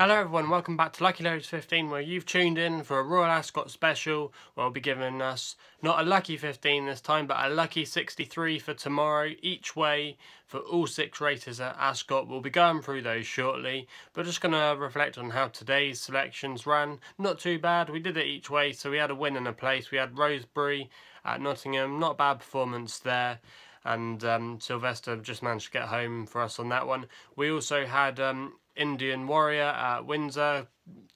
Hello everyone, welcome back to Lucky Loads 15 where you've tuned in for a Royal Ascot special where I'll be giving us not a lucky 15 this time but a lucky 63 for tomorrow each way for all six races at Ascot. We'll be going through those shortly but just going to reflect on how today's selections ran. Not too bad, we did it each way so we had a win and a place. We had Rosebery at Nottingham, not a bad performance there and um, Silvestre just managed to get home for us on that one. We also had um, Indian Warrior at Windsor.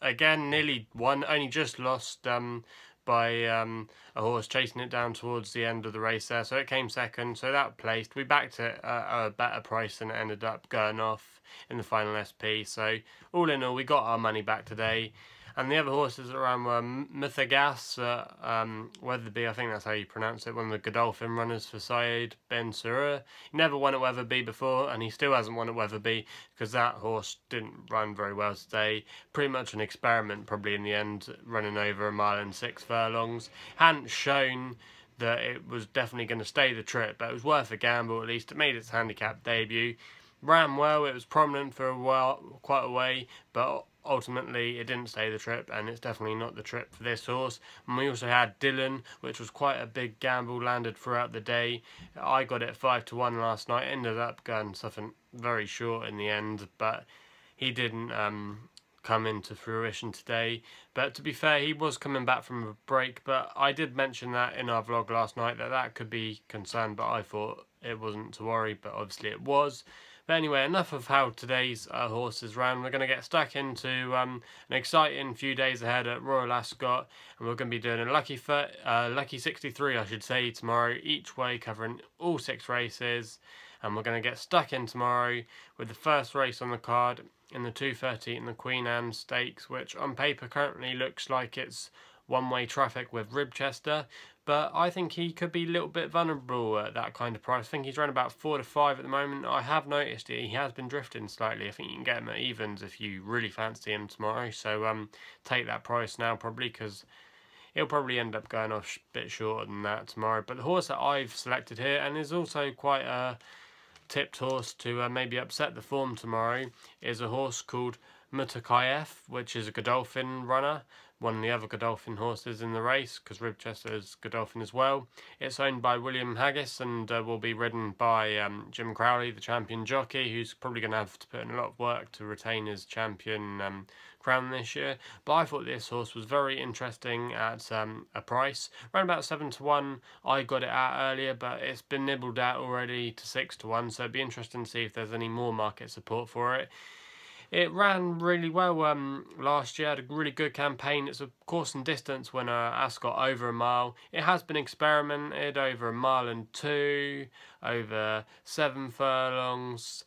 Again, nearly won, only just lost um, by um, a horse chasing it down towards the end of the race there. So it came second, so that placed. We backed it at a better price and it ended up going off in the final SP. So all in all, we got our money back today. And the other horses around were Mythagas, uh, um, Wetherby, I think that's how you pronounce it, one of the Godolphin runners for Saeed bin Suroor. He never won at Wetherby before, and he still hasn't won at Wetherby because that horse didn't run very well today. Pretty much an experiment, probably in the end, running over a mile and six furlongs. Hadn't shown that it was definitely going to stay the trip, but it was worth a gamble at least. It made its handicap debut. Ran well, it was prominent for a while, quite a way, but ultimately it didn't stay the trip and it's definitely not the trip for this horse. And we also had Dylan which was quite a big gamble landed throughout the day. I got it 5 to 1 last night ended up going something very short in the end but he didn't um, come into fruition today. But to be fair he was coming back from a break but I did mention that in our vlog last night that that could be concerned but I thought it wasn't to worry but obviously it was but anyway, enough of how today's uh, horses ran. We're going to get stuck into um, an exciting few days ahead at Royal Ascot, and we're going to be doing a lucky uh, lucky 63, I should say, tomorrow, each way covering all six races. And we're going to get stuck in tomorrow with the first race on the card in the 230 in the Queen Anne Stakes, which on paper currently looks like it's one-way traffic with Ribchester, but I think he could be a little bit vulnerable at that kind of price. I think he's around about 4 to 5 at the moment. I have noticed it. He has been drifting slightly. I think you can get him at evens if you really fancy him tomorrow. So um, take that price now probably because he'll probably end up going off a bit shorter than that tomorrow. But the horse that I've selected here and is also quite a tipped horse to uh, maybe upset the form tomorrow is a horse called Mutakayyef, which is a Godolphin runner one of the other Godolphin horses in the race because Ribchester is Godolphin as well. It's owned by William Haggas and uh, will be ridden by um, Jim Crowley, the champion jockey, who's probably going to have to put in a lot of work to retain his champion um, crown this year. But I thought this horse was very interesting at um, a price. Around about 7 to 1, I got it out earlier, but it's been nibbled out already to 6 to 1, so it'd be interesting to see if there's any more market support for it. It ran really well um, last year, had a really good campaign. It's a course and distance when uh, Ascot over a mile. It has been experimented over a mile and two, over seven furlongs,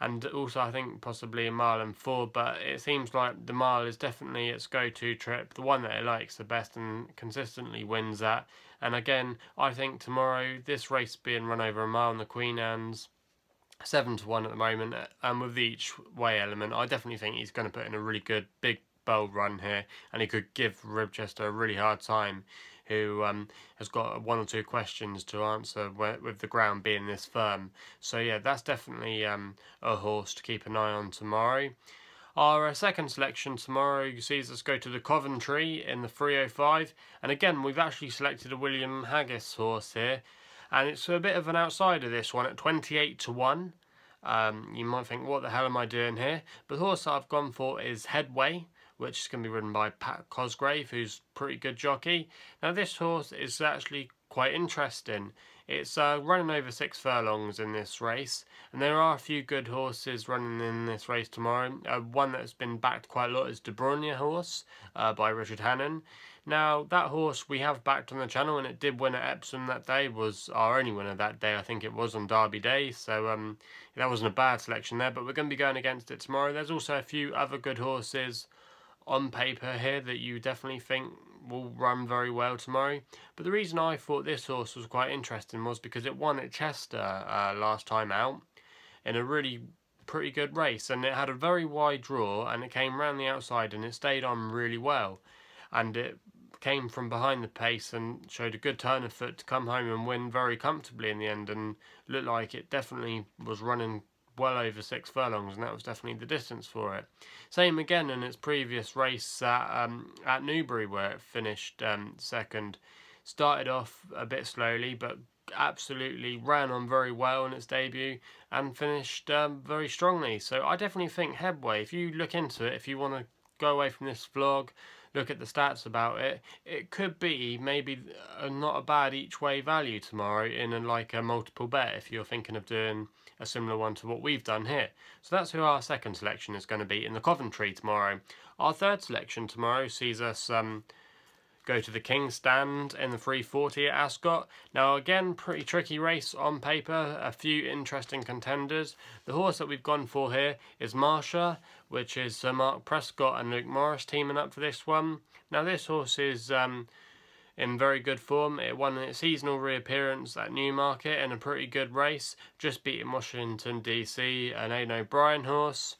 and also I think possibly a mile and four, but it seems like the mile is definitely its go-to trip, the one that it likes the best and consistently wins at. And again, I think tomorrow, this race being run over a mile in the Queen Anne's, seven to one at the moment, and with the each way element, I definitely think he's going to put in a really good big bold run here, and he could give Ribchester a really hard time, who um, has got one or two questions to answer with the ground being this firm. So yeah, that's definitely um, a horse to keep an eye on tomorrow. Our uh, second selection tomorrow sees us go to the Coventry in the 305, and again we've actually selected a William Haggas horse here, and it's a bit of an outsider this one at 28 to 1 um, you might think what the hell am I doing here? But the horse I've gone for is Headway which is going to be ridden by Pat Cosgrave who's pretty good jockey. Now this horse is actually quite interesting. It's uh, running over six furlongs in this race and there are a few good horses running in this race tomorrow. Uh, one that's been backed quite a lot is De horse uh, by Richard Hannon now, that horse we have backed on the channel and it did win at Epsom that day, was our only winner that day, I think it was on Derby Day, so um, that wasn't a bad selection there, but we're going to be going against it tomorrow. There's also a few other good horses on paper here that you definitely think will run very well tomorrow. But the reason I thought this horse was quite interesting was because it won at Chester uh, last time out in a really pretty good race and it had a very wide draw and it came round the outside and it stayed on really well and it came from behind the pace and showed a good turn of foot to come home and win very comfortably in the end and looked like it definitely was running well over six furlongs, and that was definitely the distance for it. Same again in its previous race at, um, at Newbury, where it finished um, second. Started off a bit slowly, but absolutely ran on very well in its debut and finished um, very strongly. So I definitely think Headway, if you look into it, if you want to go away from this vlog, look at the stats about it, it could be maybe a, not a bad each way value tomorrow in a, like a multiple bet if you're thinking of doing a similar one to what we've done here. So that's who our second selection is going to be in the Coventry tomorrow. Our third selection tomorrow sees us um, go to the King's Stand in the 340 at Ascot. Now again, pretty tricky race on paper, a few interesting contenders. The horse that we've gone for here is Marsha, which is Mark Prescott and Luke Morris teaming up for this one. Now this horse is um, in very good form. It won its seasonal reappearance at Newmarket in a pretty good race, just beating Washington DC, an Aidan O'Brien horse.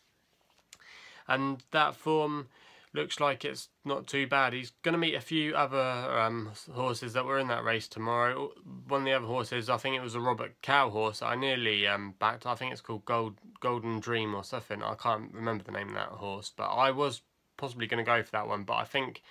And that form looks like it's not too bad. He's going to meet a few other um, horses that were in that race tomorrow. One of the other horses, I think it was a Robert Cow horse I nearly um, backed. I think it's called Gold Golden Dream or something. I can't remember the name of that horse, but I was possibly going to go for that one. But I think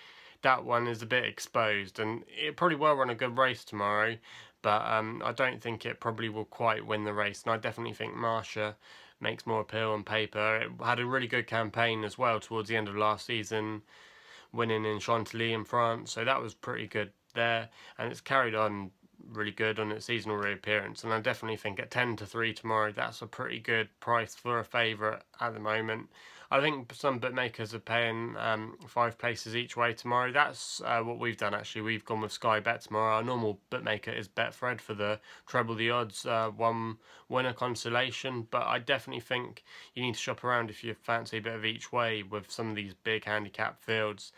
that one is a bit exposed and it probably will run a good race tomorrow. But um, I don't think it probably will quite win the race. And I definitely think Marsha makes more appeal on paper. It had a really good campaign as well towards the end of last season, winning in Chantilly in France. So that was pretty good there, and it's carried on really good on its seasonal reappearance. And I definitely think at 10 to 3 tomorrow, that's a pretty good price for a favourite at the moment. I think some bookmakers are paying um, five places each way tomorrow. That's uh, what we've done actually. We've gone with Sky Bet tomorrow. Our normal bookmaker is Betfred for the treble the odds uh, one winner consolation. But I definitely think you need to shop around if you fancy a bit of each way with some of these big handicap fields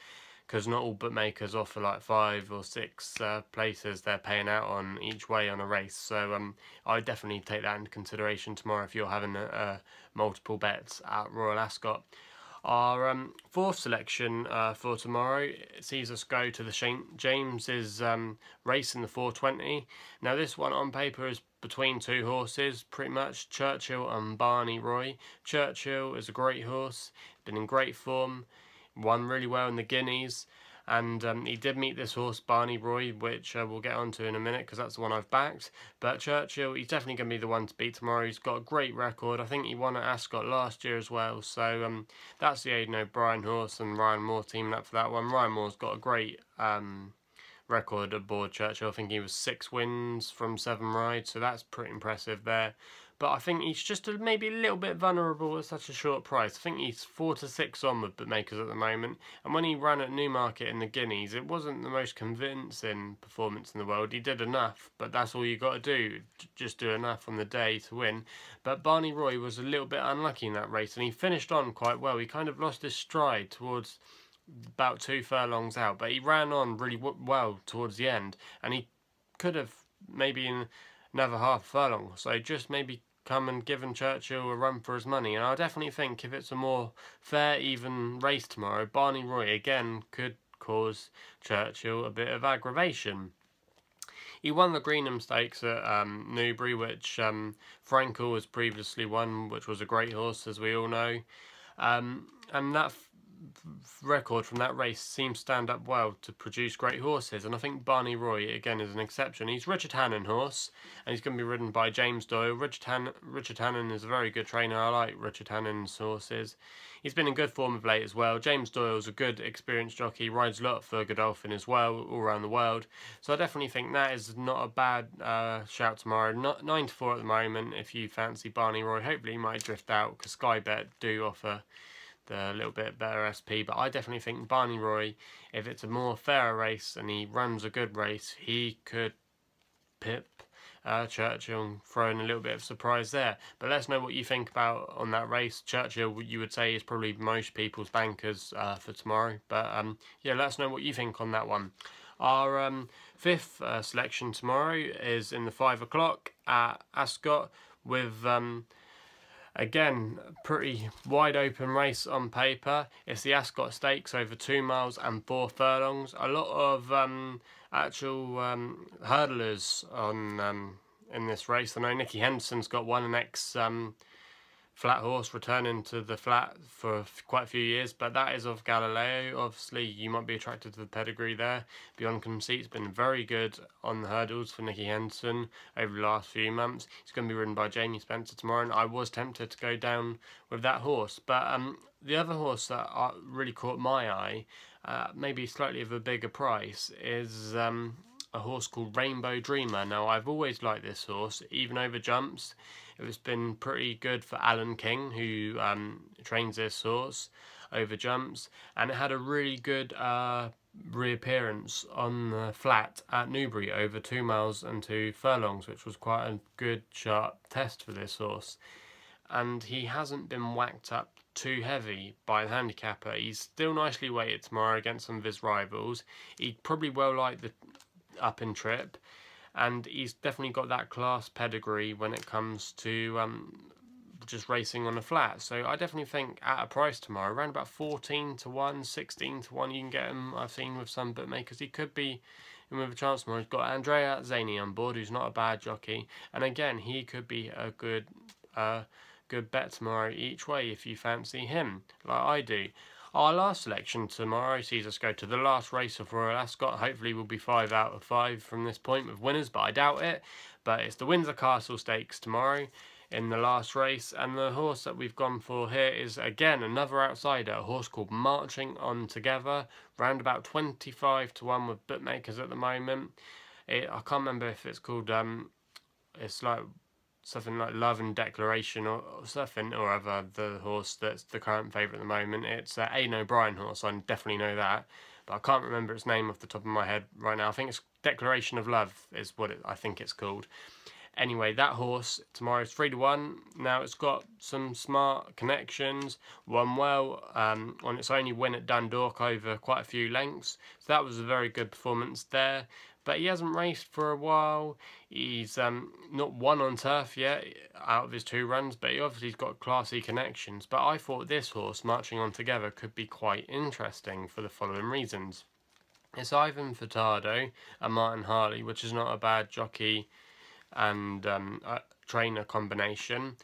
because not all bookmakers offer like five or six uh, places they're paying out on each way on a race. So um, I would definitely take that into consideration tomorrow if you're having a multiple bets at Royal Ascot. Our um, fourth selection uh, for tomorrow sees us go to the St James's um, race in the 420. Now this one on paper is between two horses, pretty much Churchill and Barney Roy. Churchill is a great horse, been in great form won really well in the Guineas. And um, he did meet this horse, Barney Roy, which uh, we'll get onto in a minute because that's the one I've backed. But Churchill, he's definitely going to be the one to beat tomorrow. He's got a great record. I think he won at Ascot last year as well. So um, that's the Aidan O'Brien horse and Ryan Moore teaming up for that one. Ryan Moore's got a great um, record aboard Churchill. I think he was six wins from seven rides, so that's pretty impressive there but I think he's just a, maybe a little bit vulnerable at such a short price. I think he's four to six on with bookmakers at the moment, and when he ran at Newmarket in the Guineas, it wasn't the most convincing performance in the world. He did enough, but that's all you got to do, just do enough on the day to win. But Barney Roy was a little bit unlucky in that race, and he finished on quite well. He kind of lost his stride towards about two furlongs out, but he ran on really well towards the end, and he could have maybe in another half furlong. So just maybe come and given Churchill a run for his money. And I definitely think if it's a more fair, even race tomorrow, Barney Roy again could cause Churchill a bit of aggravation. He won the Greenham Stakes at um, Newbury, which um, Frankel has previously won, which was a great horse, as we all know. Um, and that record from that race seems to stand up well to produce great horses and I think Barney Roy again is an exception. He's Richard Hannon horse and he's going to be ridden by James Doyle. Richard, Han Richard Hannon is a very good trainer. I like Richard Hannon's horses. He's been in good form of late as well. James Doyle's a good experienced jockey, rides a lot for Godolphin as well all around the world. So I definitely think that is not a bad uh, shout tomorrow. Not 9 to 4 at the moment if you fancy Barney Roy. Hopefully he might drift out because Sky Bet do offer the little bit better SP. But I definitely think Barney Roy, if it's a more fairer race and he runs a good race, he could pip uh, Churchill and throw in a little bit of surprise there. But let's know what you think about on that race. Churchill, you would say, is probably most people's bankers uh, for tomorrow. But um, yeah, let us know what you think on that one. Our um, fifth uh, selection tomorrow is in the five o'clock at Ascot with um, Again, pretty wide open race on paper. It's the Ascot Stakes over two miles and four furlongs. A lot of um, actual um, hurdlers on um, in this race. I know Nicky Henderson's got one, an ex um, flat horse returning to the flat for quite a few years, but that is of Galileo. Obviously, you might be attracted to the pedigree there. Beyond Conceit's been very good on the hurdles for Nicky Henderson over the last few months. He's going to be ridden by Jamie Spencer tomorrow, and I was tempted to go down with that horse. But um, the other horse that really caught my eye, uh, maybe slightly of a bigger price, is um, a horse called Rainbow Dreamer. Now, I've always liked this horse, even over jumps. It's been pretty good for Alan King, who um, trains this horse over jumps, and it had a really good uh, reappearance on the flat at Newbury over two miles and two furlongs, which was quite a good sharp test for this horse. And he hasn't been whacked up too heavy by the handicapper. He's still nicely weighted tomorrow against some of his rivals. He'd probably well like the up in trip and he's definitely got that class pedigree when it comes to um, just racing on a flat. So I definitely think at a price tomorrow, around about 14 to 1, 16 to 1, you can get him, I've seen with some bookmakers. He could be in with a chance tomorrow. He's got Andrea Atzeni on board, who's not a bad jockey. And again, he could be a good, uh, good bet tomorrow each way if you fancy him, like I do. Our last selection tomorrow sees us go to the last race of Royal Ascot. Hopefully we'll be 5 out of 5 from this point with winners, but I doubt it. But it's the Windsor Castle Stakes tomorrow in the last race. And the horse that we've gone for here is, again, another outsider. A horse called Marching On Together. Round about 25 to 1 with bookmakers at the moment. It, I can't remember if it's called... Um, it's like something like Love and Declaration or, or something or other, the horse that's the current favourite at the moment. It's uh, Aidan O'Brien horse, I definitely know that. But I can't remember its name off the top of my head right now. I think it's Declaration of Love is what it, I think it's called. Anyway, that horse tomorrow is 3 to 1. Now it's got some smart connections, won well um, on its only win at Dundalk over quite a few lengths. So that was a very good performance there but he hasn't raced for a while. He's um, not won on turf yet out of his two runs, but he obviously has got classy connections. But I thought this horse, Marching On Together, could be quite interesting for the following reasons. It's Ivan Furtado and Martin Harley, which is not a bad jockey and um, trainer combination.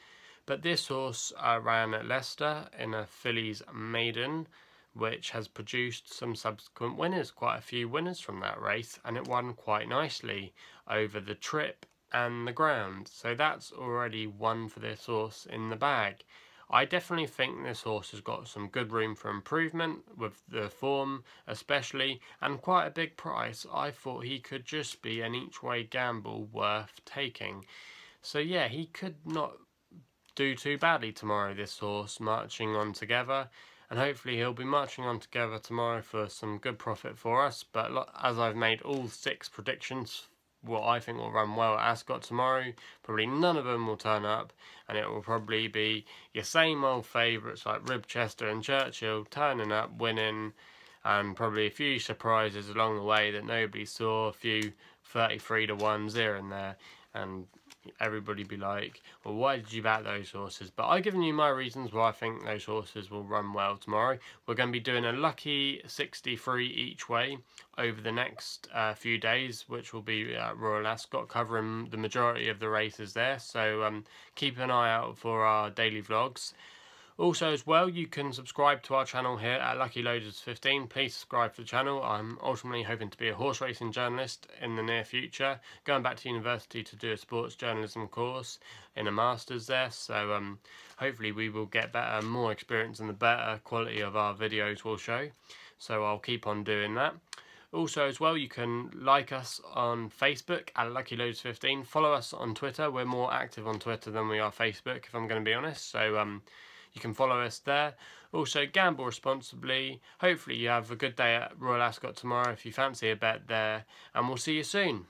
But this horse uh, ran at Leicester in a fillies maiden which has produced some subsequent winners, quite a few winners from that race, and it won quite nicely over the trip and the ground. So that's already one for this horse in the bag. I definitely think this horse has got some good room for improvement with the form especially and quite a big price. I thought he could just be an each way gamble worth taking. So yeah, he could not do too badly tomorrow this horse marching on together and hopefully he'll be marching on together tomorrow for some good profit for us. But as I've made all six predictions, what I think will run well at Ascot tomorrow, probably none of them will turn up, and it will probably be your same old favourites like Ribchester and Churchill turning up, winning, and probably a few surprises along the way that nobody saw, a few 33 to 1s here and there, and everybody be like, well, why did you back those horses? But I've given you my reasons why I think those horses will run well tomorrow. We're going to be doing a lucky 63 each way over the next uh, few days, which will be at Royal Ascot, covering the majority of the races there. So um, keep an eye out for our daily vlogs. Also as well, you can subscribe to our channel here at Lucky Loaders 15. Please subscribe to the channel. I'm ultimately hoping to be a horse racing journalist in the near future. Going back to university to do a sports journalism course in a master's there. So um, hopefully we will get better, more experience and the better quality of our videos will show. So I'll keep on doing that. Also as well, you can like us on Facebook at Lucky Loads 15. Follow us on Twitter. We're more active on Twitter than we are Facebook, if I'm going to be honest. So um, you can follow us there. Also, gamble responsibly. Hopefully you have a good day at Royal Ascot tomorrow if you fancy a bet there. And we'll see you soon.